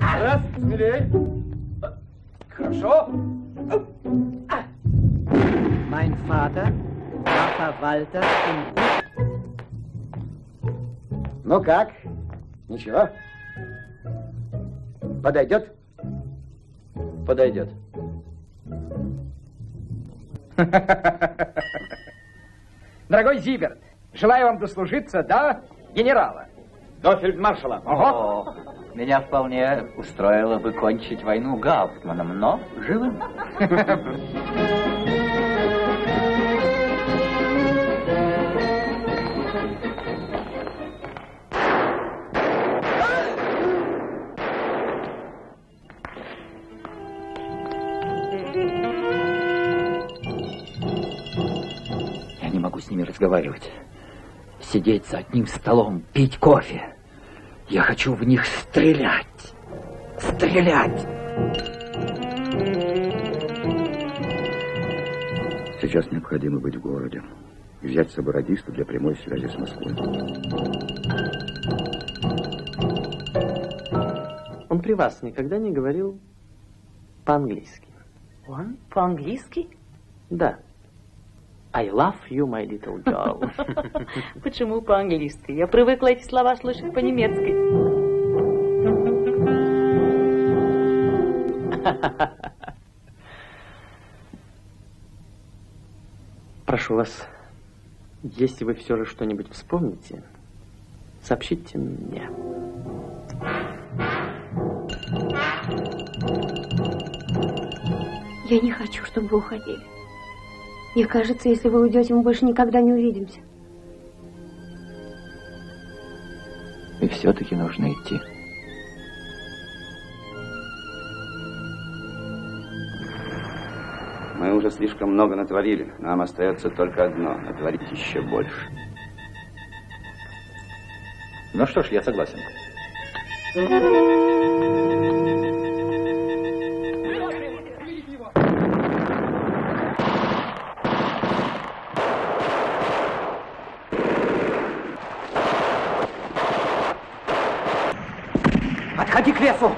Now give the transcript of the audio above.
Раз, смелей. Хорошо. Mein Vater war Verwalter in Ну как? Ничего? Подойдет? Подойдет. Дорогой Зиберт, желаю вам дослужиться до генерала, до фельдмаршала. Ого! Меня вполне устроило бы кончить войну Гауптманом, но живым. Я не могу с ними разговаривать. Сидеть за одним столом, пить кофе. Я хочу в них стрелять. Стрелять! Сейчас необходимо быть в городе. И взять с собой радиста для прямой связи с Москвой. Он при вас никогда не говорил по-английски? Он по-английски? Да. I love you, my little girl. Почему по-английски? Я привыкла эти слова слышать по-немецки. Прошу вас, если вы все же что-нибудь вспомните, сообщите мне. Я не хочу, чтобы вы уходили. Мне кажется, если вы уйдете, мы больше никогда не увидимся. И все-таки нужно идти. Мы уже слишком много натворили. Нам остается только одно — натворить еще больше. Ну что ж, я согласен. Отходи к лесу!